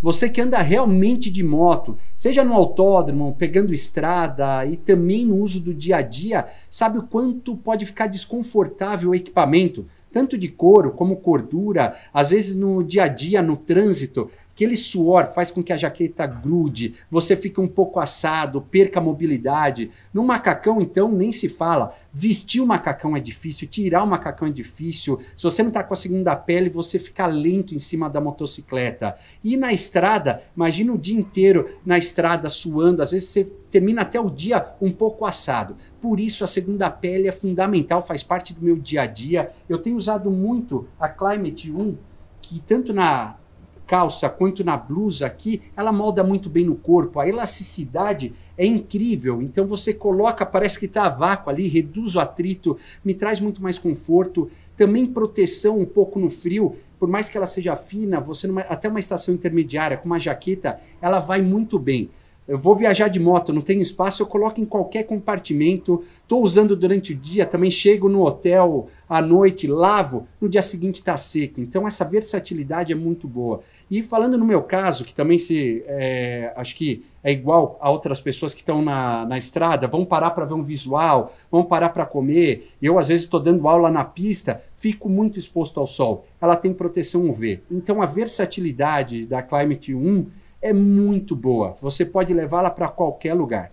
Você que anda realmente de moto, seja no autódromo, pegando estrada e também no uso do dia a dia, sabe o quanto pode ficar desconfortável o equipamento, tanto de couro como cordura, às vezes no dia a dia, no trânsito. Aquele suor faz com que a jaqueta grude, você fique um pouco assado, perca a mobilidade. No macacão, então, nem se fala. Vestir o macacão é difícil, tirar o macacão é difícil. Se você não está com a segunda pele, você fica lento em cima da motocicleta. E na estrada, imagina o dia inteiro na estrada suando, às vezes você termina até o dia um pouco assado. Por isso a segunda pele é fundamental, faz parte do meu dia a dia. Eu tenho usado muito a Climate 1, que tanto na calça quanto na blusa aqui, ela molda muito bem no corpo. A elasticidade é incrível. Então você coloca, parece que está a vácuo ali, reduz o atrito, me traz muito mais conforto. Também proteção um pouco no frio, por mais que ela seja fina, você numa, até uma estação intermediária com uma jaqueta, ela vai muito bem. Eu vou viajar de moto, não tenho espaço, eu coloco em qualquer compartimento. Estou usando durante o dia, também chego no hotel à noite, lavo, no dia seguinte está seco. Então essa versatilidade é muito boa. E falando no meu caso, que também se é, acho que é igual a outras pessoas que estão na, na estrada, vão parar para ver um visual, vão parar para comer. Eu às vezes estou dando aula na pista, fico muito exposto ao sol. Ela tem proteção UV. Então a versatilidade da Climate 1 é muito boa. Você pode levá-la para qualquer lugar.